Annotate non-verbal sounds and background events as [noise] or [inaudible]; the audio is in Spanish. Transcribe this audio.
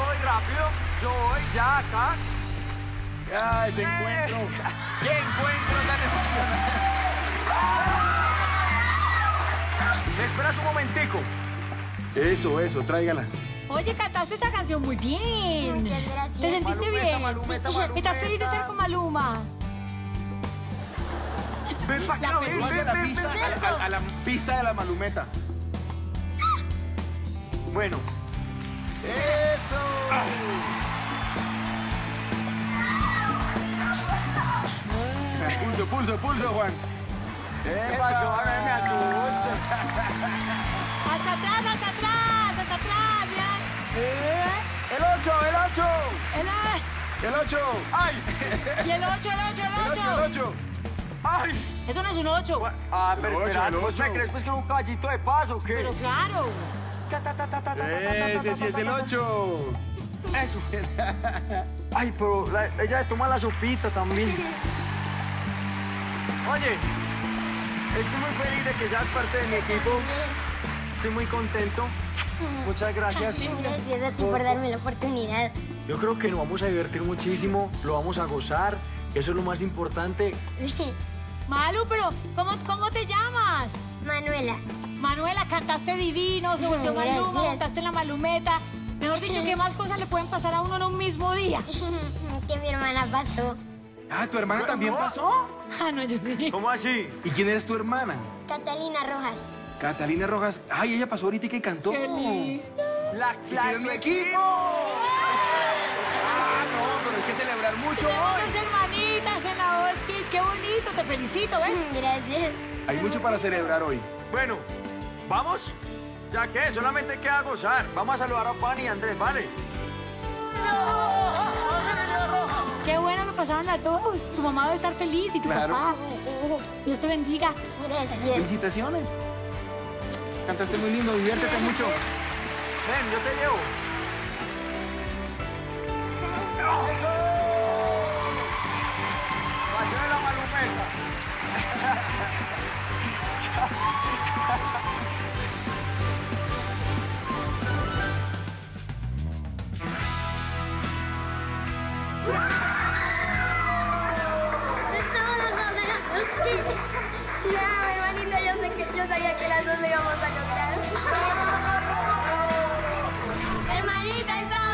rápido. Yo voy ya acá. Ya, ese encuentro. [laughs] ¡Qué encuentro tan emocionante! [laughs] ¿Me esperas un momentico? Eso, eso, tráigala. Oye, cantaste esa canción muy bien. Muchas gracias. ¿Te sentiste Malumeta, bien? Malumeta, ¿Estás feliz de Malumeta. estar con Maluma? Ven para acá, ven, ven. a la, a la pista de la malumeta. Bueno, ¡Eso! Pulso, pulso, pulso, Juan. ¿qué pasó? A ver, me asusta. Hasta atrás, hasta atrás, hasta atrás, ya. Eh, ¡El 8, el 8! El, ¡El 8! ¡Ay! y el 8, el 8, ¡El 8, el el 8. 8! ¡Ay! Eso no es un 8. Ah, pero espera, ¿vos me crees pues que es un caballito de paso o qué? Pero claro. Ese sí es el 8. Eso. Ay, pero ella toma la sopita también. Oye, estoy muy feliz de que seas parte de mi equipo. Estoy muy contento. Muchas gracias. Gracias por darme la oportunidad. Yo creo que nos vamos a divertir muchísimo, lo vamos a gozar. Eso es lo más importante. [laughs] Malu, pero ¿cómo, cómo te llamas? Manuela. Manuela, cantaste divino, se volvió. [laughs] Maluma, montaste en la malumeta. Mejor dicho, ¿qué más cosas le pueden pasar a uno en un mismo día? [laughs] que mi hermana pasó. Ah, ¿tu hermana también pasó? Ah, no, yo sí. ¿Cómo así? ¿Y quién eres tu hermana? Catalina Rojas. Catalina Rojas. Ay, ella pasó ahorita y que cantó. Qué lindo. La, ¡Y es mi equipo! Ah, no, pero hay que celebrar mucho hoy. dos hermanitas en la Voz Kids. Qué bonito, te felicito, ¿ves? Gracias. Hay mucho para celebrar hoy. Bueno, ¿vamos? Ya que solamente queda gozar. Vamos a saludar a Fanny y Andrés, ¿vale? Qué bueno que pasaron las dos. Tu mamá debe estar feliz y tu Claro. papá. Dios te bendiga. Gracias. Felicitaciones. Cantaste muy lindo, diviértete mucho. Ven, yo te llevo. no, hermanita, yo, sé que, yo sabía que las dos lo íbamos a lograr. hermanita, estamos...